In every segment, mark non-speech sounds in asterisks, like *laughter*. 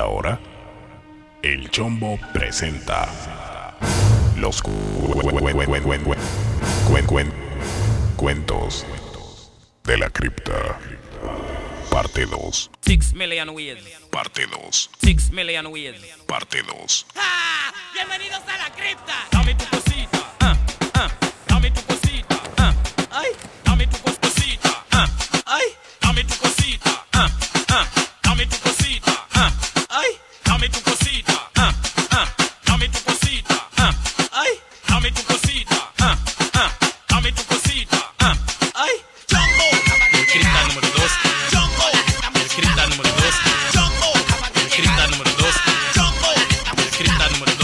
ahora, el Chombo presenta los cu- cuen- cuen- cuen- cuen- cuen- cuen- cuentos de la cripta. Parte 2. Six million ways. Parte 2. Six million ways. Parte 2. ¡Ah! ¡Bienvenidos a la cripta!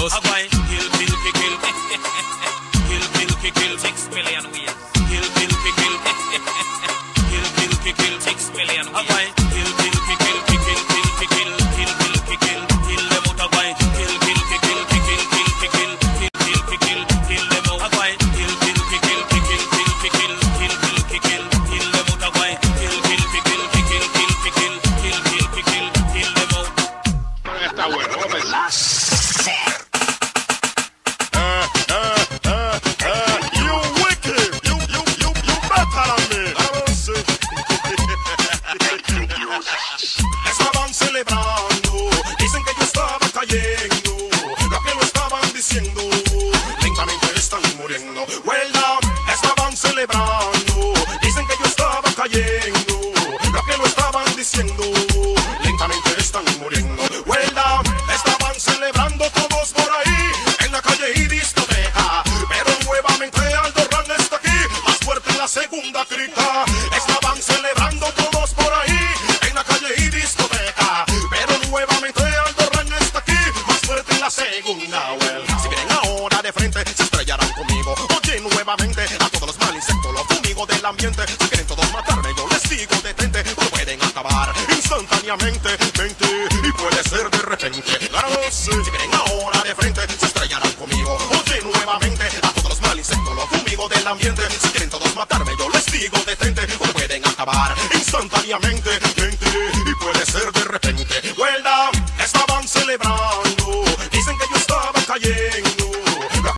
Cripta número dos. Kill, kill, kill, kill. *laughs* Kill, kill, kill, kill. Six million ways. Kill, kill, kill, kill. *laughs* Kill, kill, kill, kill. Six million ways. Kill, kill, Estaban celebrando, dicen que yo estaba cayendo. Lo que lo estaban diciendo, lentamente están muriendo. Well down, estaban celebrando, dicen que yo estaba cayendo. Lo que lo estaban diciendo, lentamente están muriendo. segunda well. Si vienen ahora de frente, se estrellarán conmigo. Oye, nuevamente, a todos los malinsectos, los fumigos del ambiente. Si quieren todos matarme, yo les digo detente. Lo pueden acabar instantáneamente, mente, y puede ser de repente. Claro, sí. Si vienen ahora de frente, se estrellarán conmigo. Oye, nuevamente, a todos los malinsectos, los fumigos del ambiente. Si quieren todos matarme, yo les digo detente. Lo pueden acabar instantáneamente, mente, y puede ser de repente. Well, estaban celebrando.